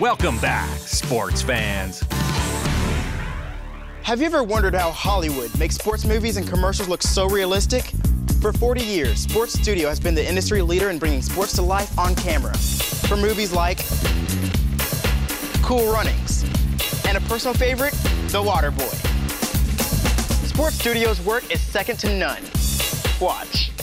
Welcome back, sports fans. Have you ever wondered how Hollywood makes sports movies and commercials look so realistic? For 40 years, Sports Studio has been the industry leader in bringing sports to life on camera. For movies like Cool Runnings, and a personal favorite, The Waterboy. Sports Studio's work is second to none. Watch.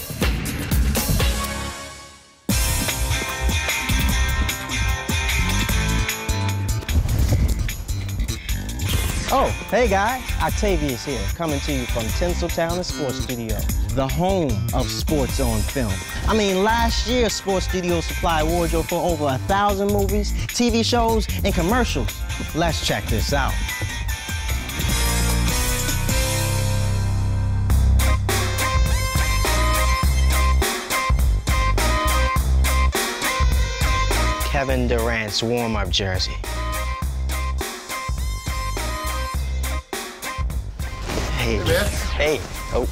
Oh, hey guys, Octavius here, coming to you from Tinseltown and Sports Studio, the home of sports on film. I mean, last year, Sports Studio supplied wardrobe for over a thousand movies, TV shows, and commercials. Let's check this out. Kevin Durant's warm-up jersey. Hey. Hey, man. Hey. Oh,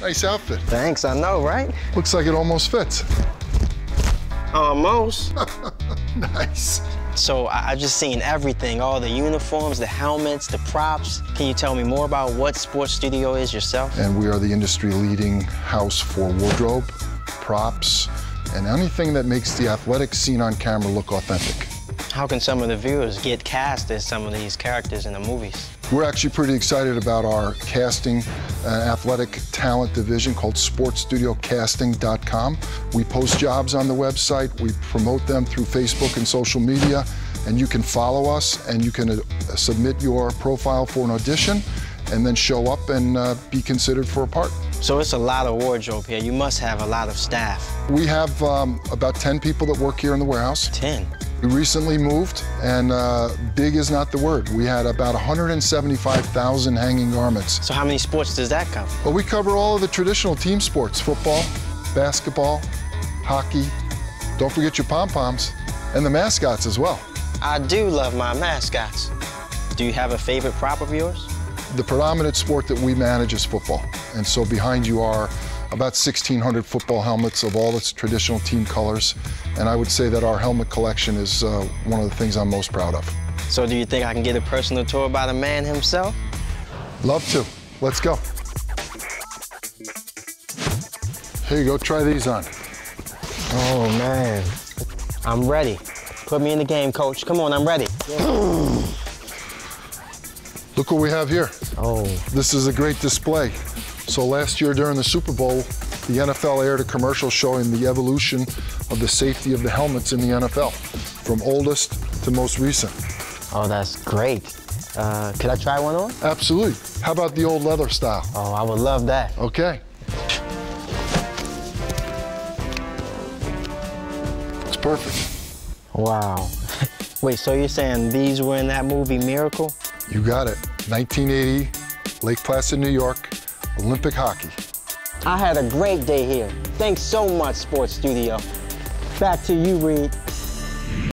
Nice outfit. thanks. I know, right? Looks like it almost fits. Almost. Nice. so I- I've just seen everything, all the uniforms, the helmets, the props. Can you tell me more about what Sports Studio is yourself? And we are the industry leading house for wardrobe, props, and anything that makes the athletic scene on camera look authentic. How can some of the viewers get cast as some of these characters in the movies? We're actually pretty excited about our casting uh, athletic talent division called sportsstudiocasting.com. We post jobs on the website, we promote them through Facebook and social media, and you can follow us and you can uh, submit your profile for an audition and then show up and uh, be considered for a part. So it's a lot of wardrobe here. You must have a lot of staff. We have um, about 10 people that work here in the warehouse. 10. We recently moved, and uh, big is not the word. We had about 175,000 hanging garments. So how many sports does that cover? Well, we cover all of the traditional team sports football, basketball, hockey. Don't forget your pom poms and the mascots as well. I do love my mascots. Do you have a favorite prop of yours? The predominant sport that we manage is football. And so behind you are about 1,600 football helmets of all its traditional team colors. And I would say that our helmet collection is uh, one of the things I'm most proud of. So do you think I can get a personal tour by the man himself? Love to. Let's go. Here you go, try these on. Oh man, I'm ready. Put me in the game, coach. Come on, I'm ready. Look what we have here. Oh, This is a great display. So last year during the Super Bowl, the NFL aired a commercial showing the evolution of the safety of the helmets in the NFL, from oldest to most recent. oh, that's great. Uh, could I try one on? Absolutely. How about the old leather style? Oh, I would love that. Okay. It's perfect. Wow. Wait, so you're saying these were in that movie Miracle? You got it. 1980, Lake Placid, New York, Olympic hockey. I had a great day here. Thanks so much, Sports Studio. Back to you, Reed.